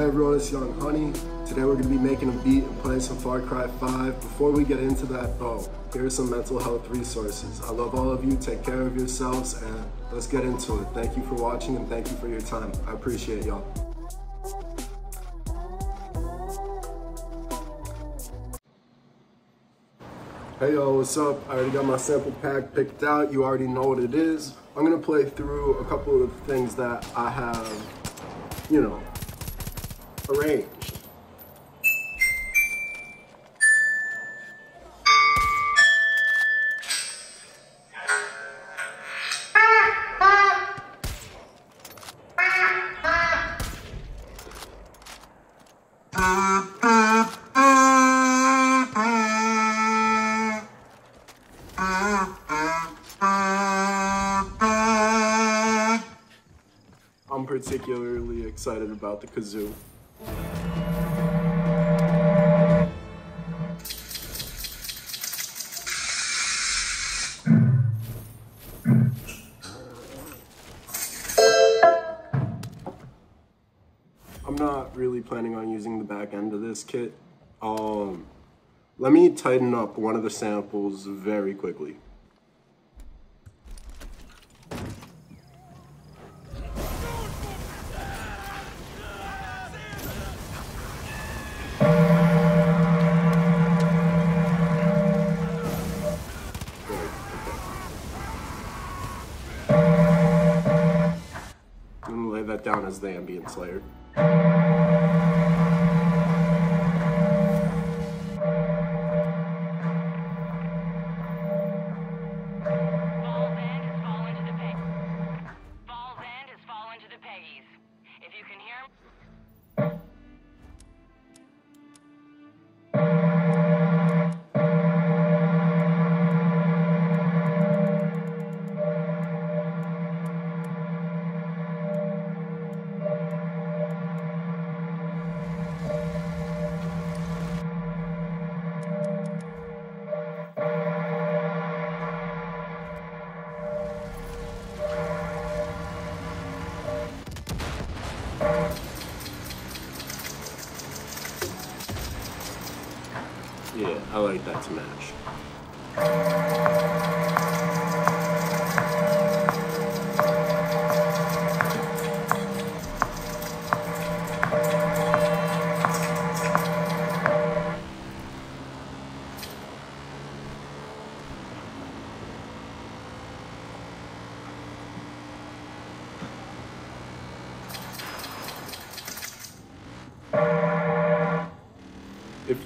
Hey everyone, it's Young Honey. Today we're going to be making a beat and playing some Far Cry 5. Before we get into that though, here are some mental health resources. I love all of you, take care of yourselves, and let's get into it. Thank you for watching and thank you for your time. I appreciate y'all. Hey y'all, what's up? I already got my sample pack picked out. You already know what it is. I'm gonna play through a couple of things that I have, you know, arranged. I'm particularly excited about the kazoo. Kit. Um, let me tighten up one of the samples very quickly. That down as the ambient slayer.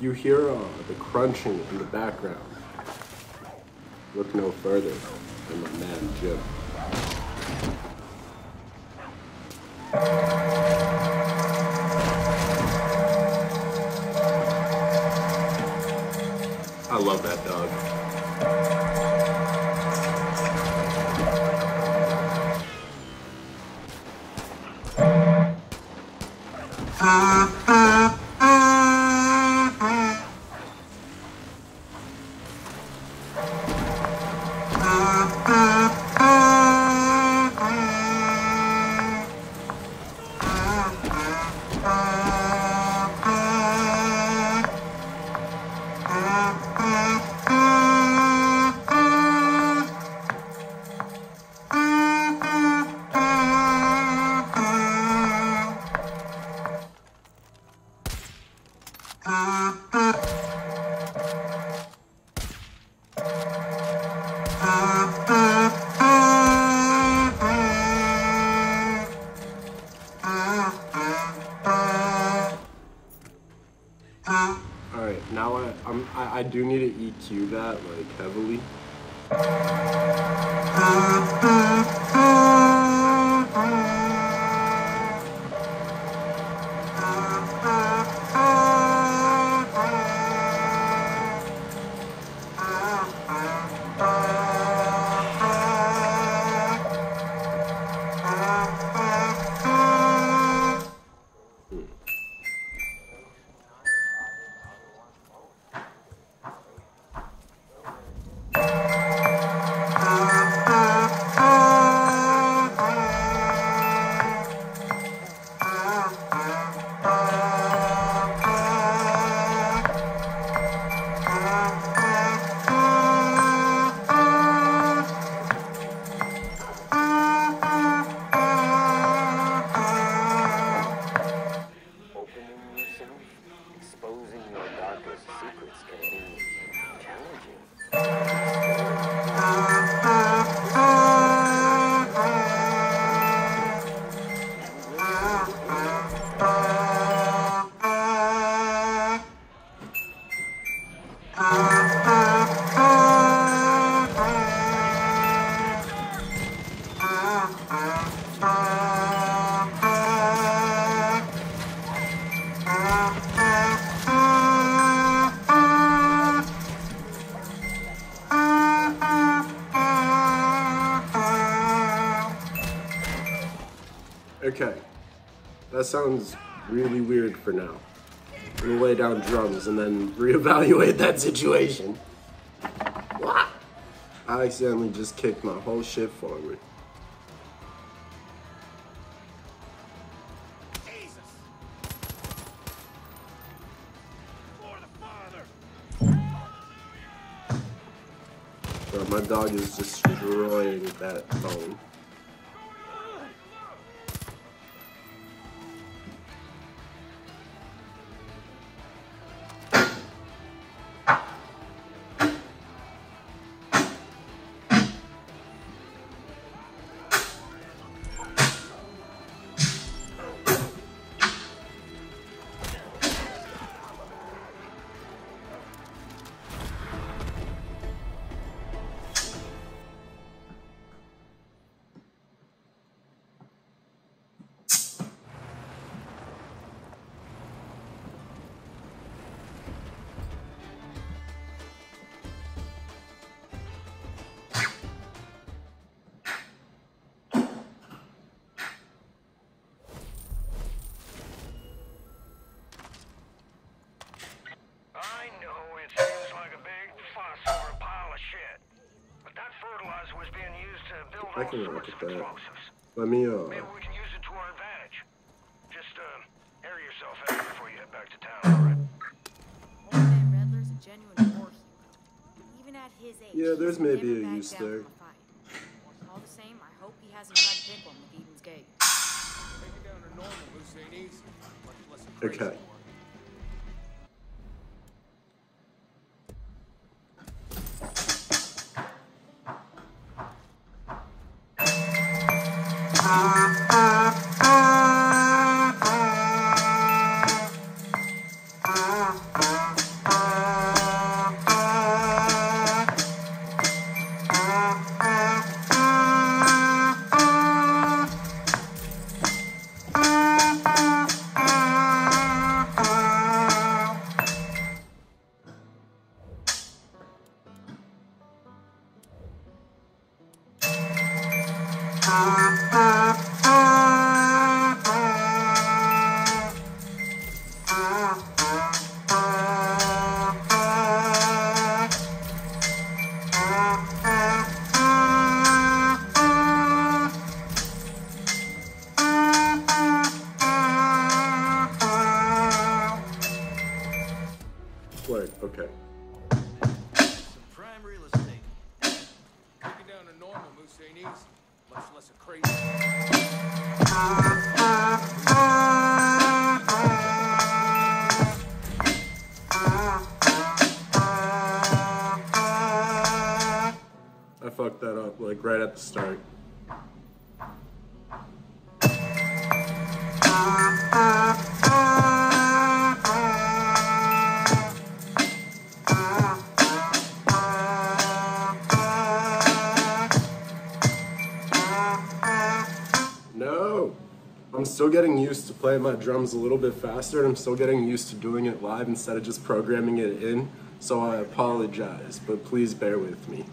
You hear uh, the crunching in the background, look no further than my man Jim. All right, now I, I'm, I, I do need to EQ that like heavily. That sounds really weird for now. I'm gonna lay down drums and then reevaluate that situation. What? I accidentally just kicked my whole shit forward. Bro, my dog is destroying that phone. I can look at that. Let me, uh, Maybe we can use it to our advantage. Just, uh, air yourself out before you head back to town, alright? Redler's a genuine war hero. Even at his age, Yeah, there's maybe a use there. from. All the same, I hope he hasn't tried to pick one with Eden's Gate. Take No! I'm still getting used to playing my drums a little bit faster, and I'm still getting used to doing it live instead of just programming it in, so I apologize, but please bear with me.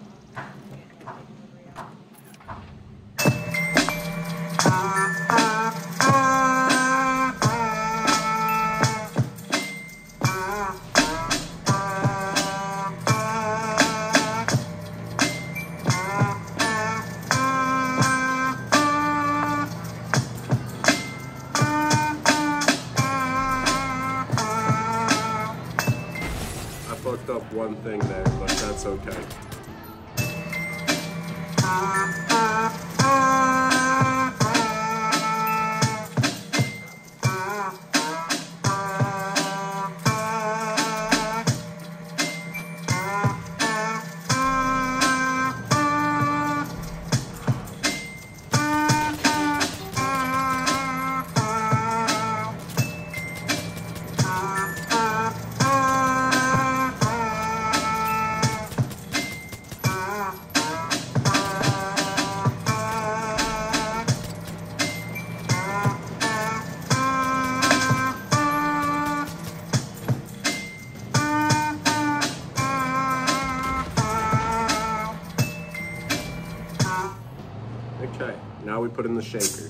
We put in the shaker.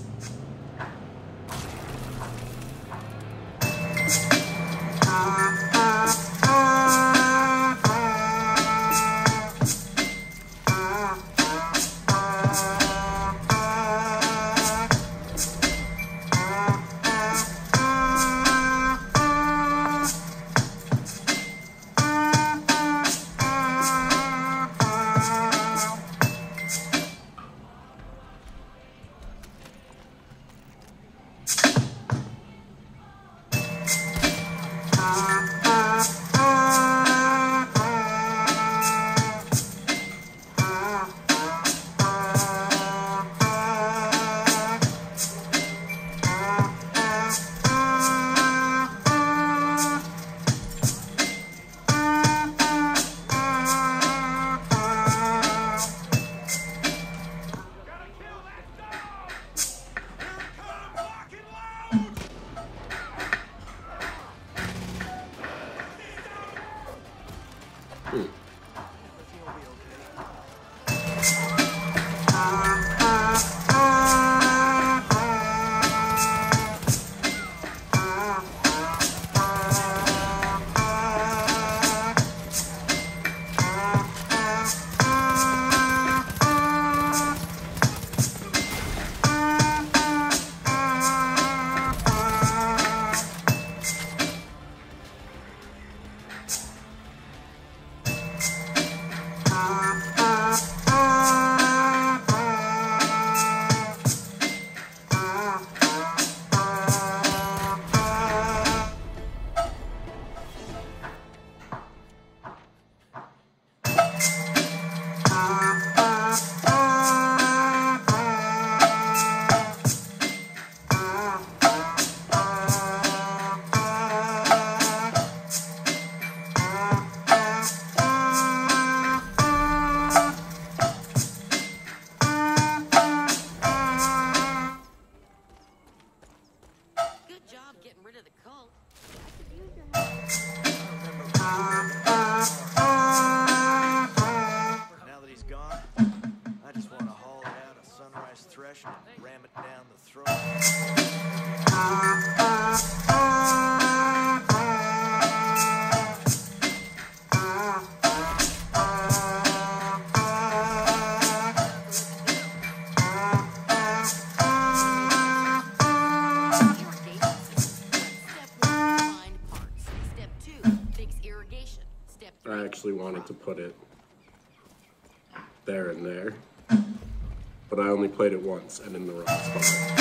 Irrigation. Step three. I actually wanted to put it there and there, I only played it once and in the wrong spot.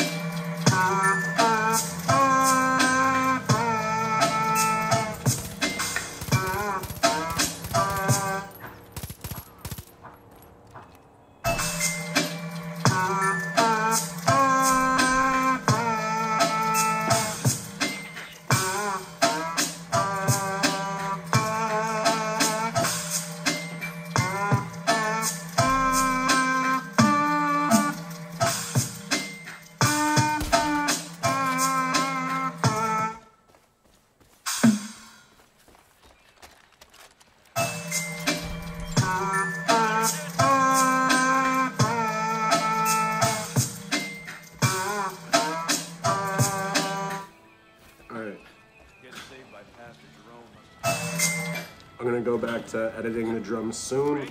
I'm gonna go back to editing the drums soon,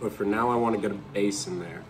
but for now I want to get a bass in there.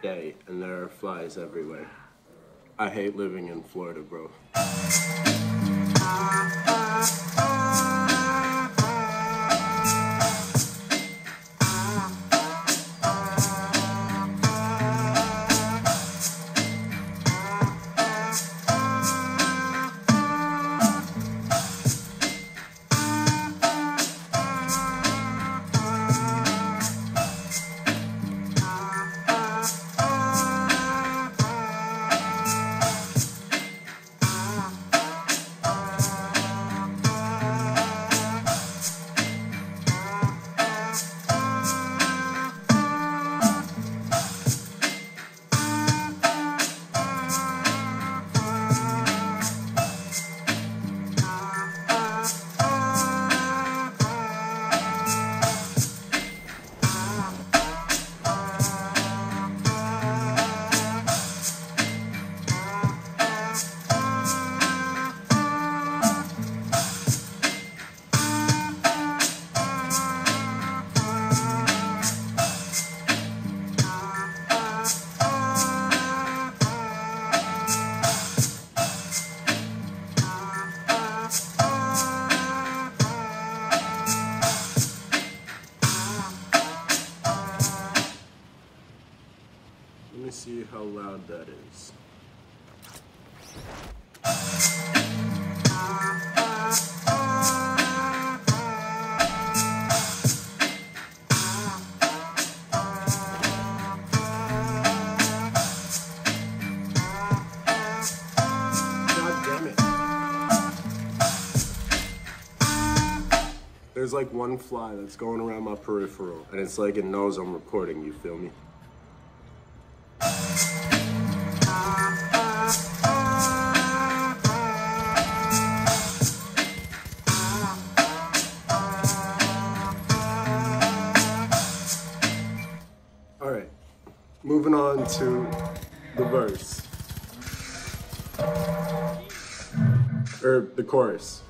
Day and there are flies everywhere. I hate living in Florida, bro. There's like one fly that's going around my peripheral, and it's like it knows I'm recording, you feel me? All right, moving on to the verse. Or the chorus.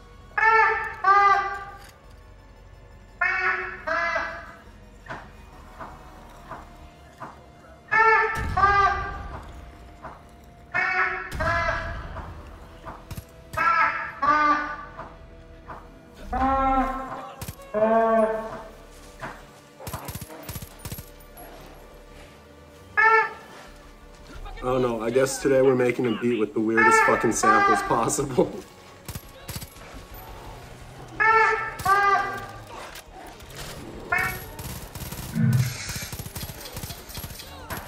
Guess today we're making a beat with the weirdest fucking samples possible.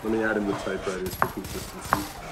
Let me add in the typewriters for consistency.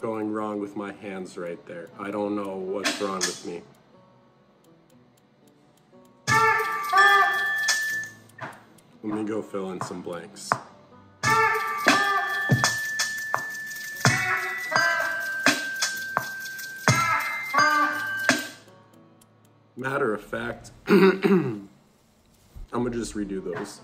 Going wrong with my hands right there. I don't know what's wrong with me. Let me go fill in some blanks. Matter of fact, I'm gonna just redo those.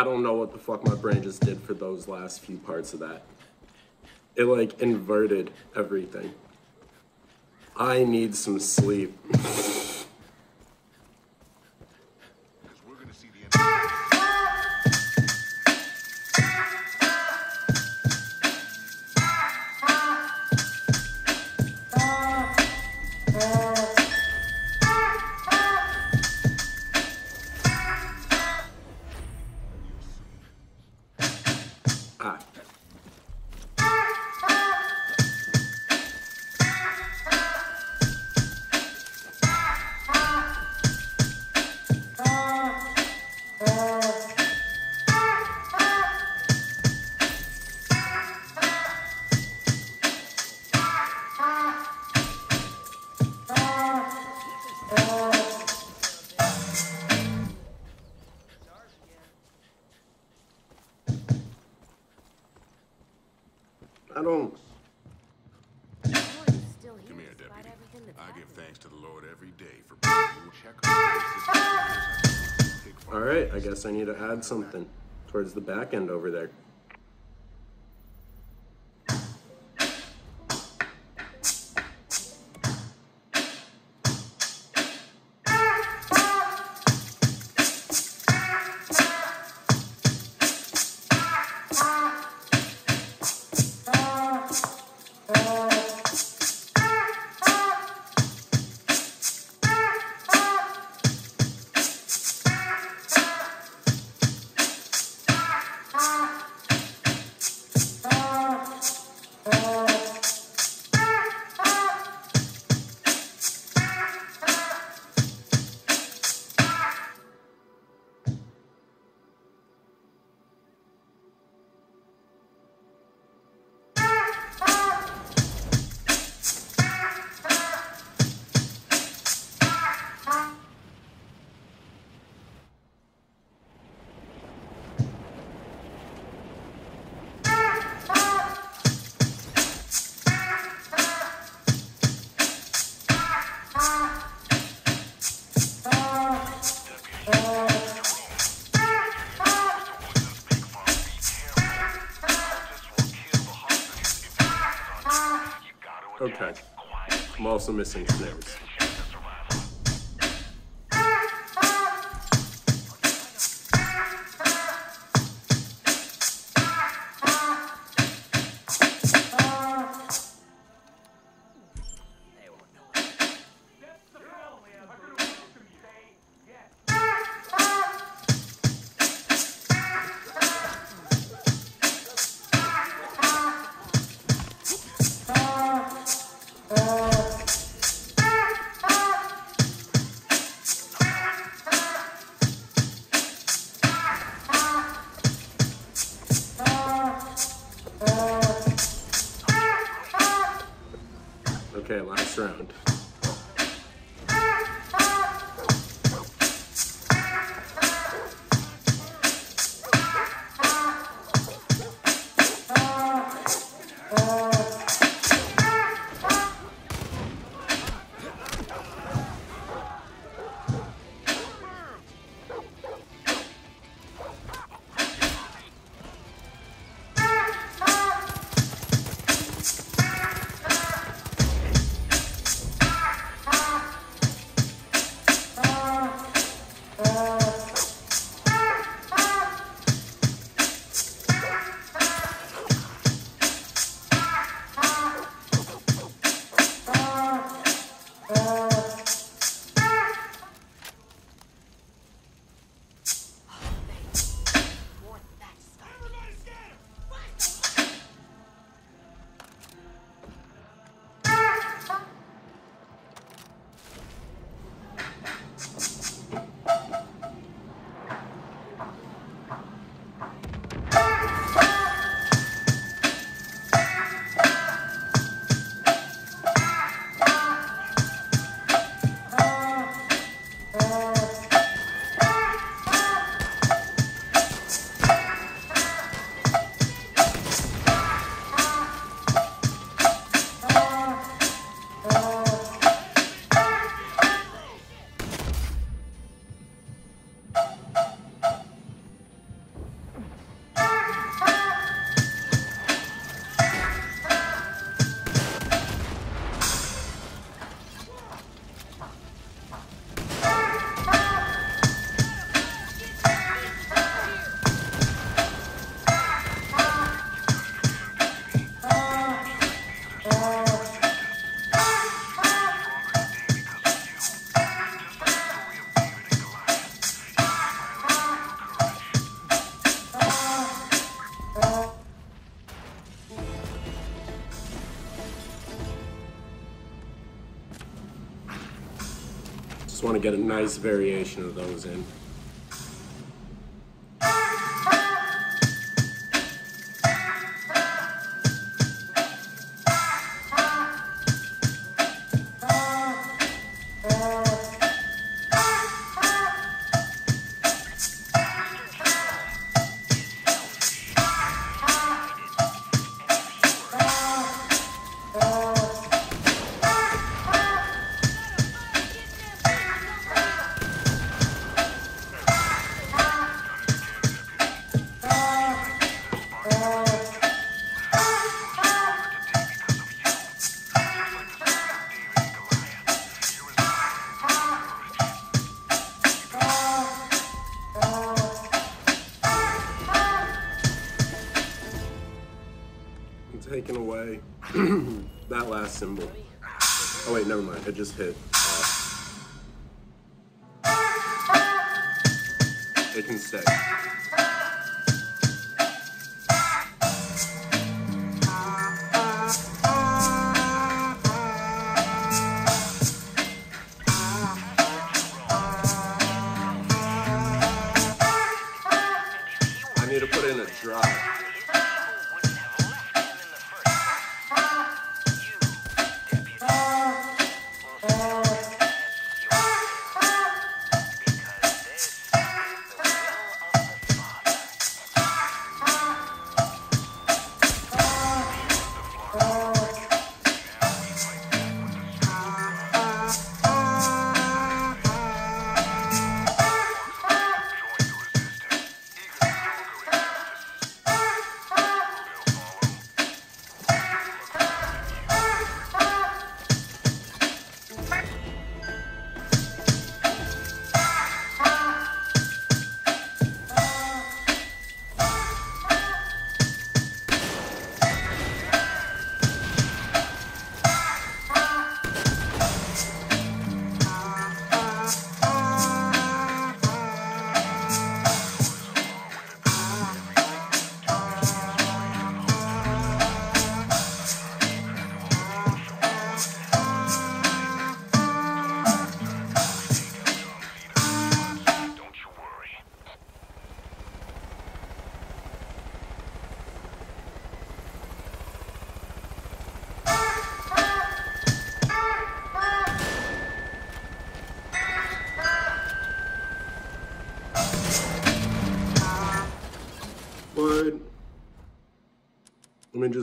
I don't know what the fuck my brain just did for those last few parts of that. It like inverted everything. I need some sleep. I need to add something towards the back end over there. Okay. I'm also missing snares. Get a nice variation of those in. Oh wait, never mind. It just hit. Uh, it can stay.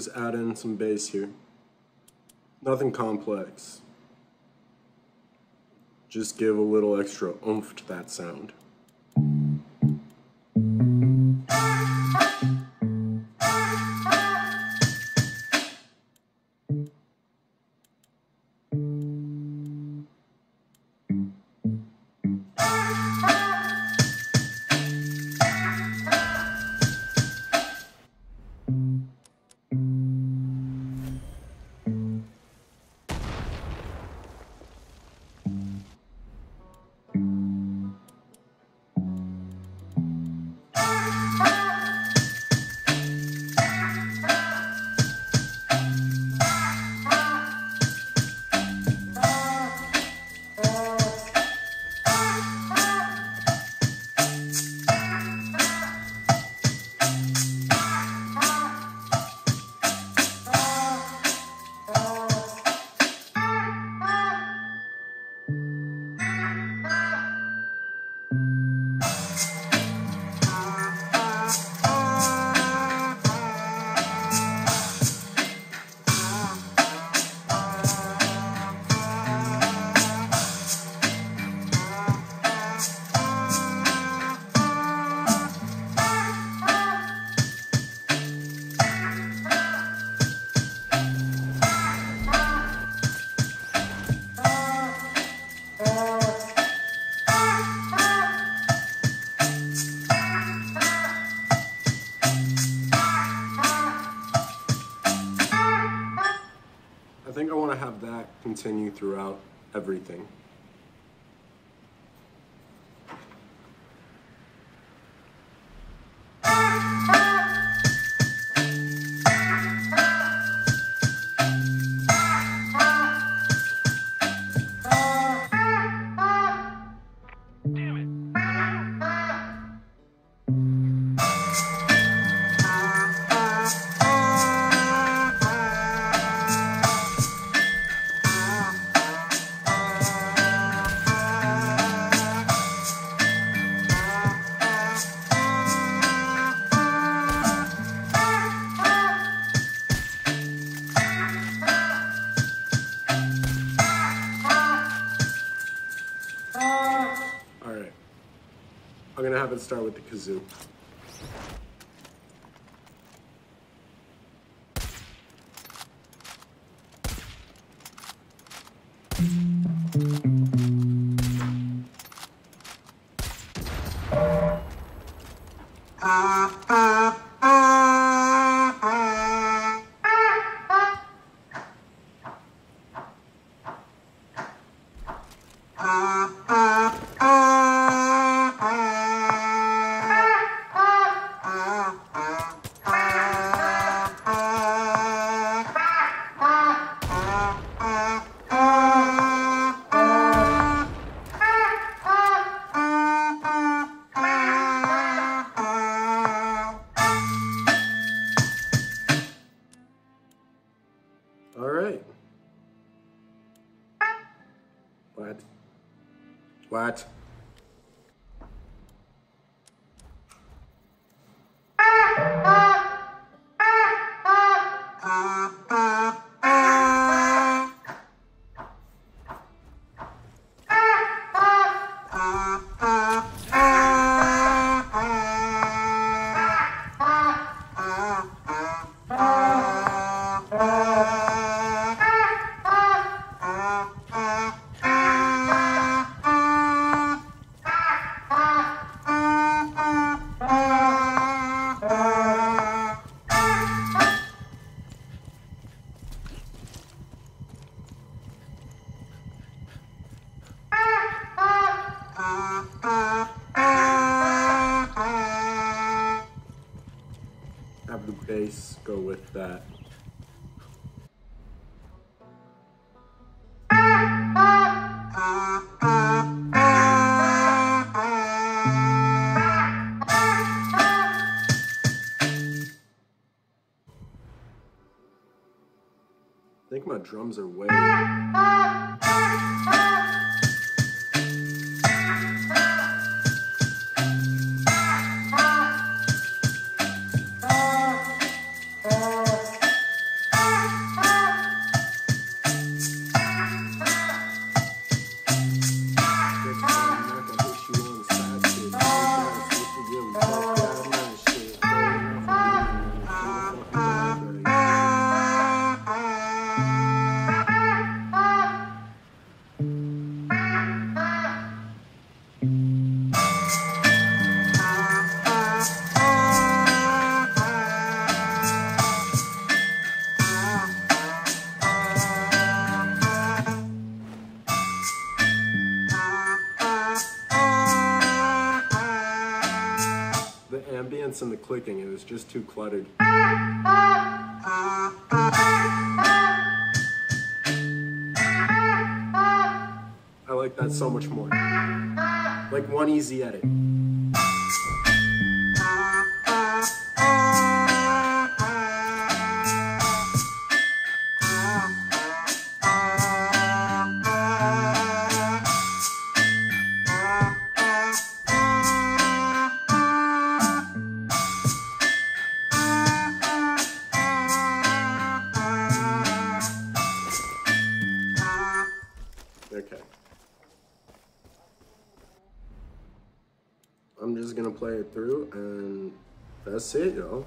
Just add in some bass here. Nothing complex. Just give a little extra oomph to that sound. Continue throughout everything. Kazoo. What? I think my drums are way. Was just too cluttered. I like that so much more. Like one easy edit. Play it through and that's it, y'all.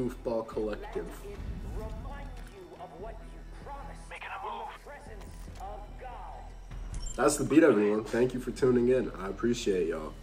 Goofball Collective. That's the beat, everyone. Thank you for tuning in. I appreciate y'all.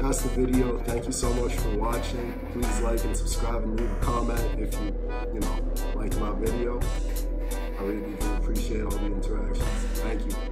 that's the video. Thank you so much for watching. Please like and subscribe and leave a comment if you, you know, like my video. I really do appreciate all the interactions. Thank you.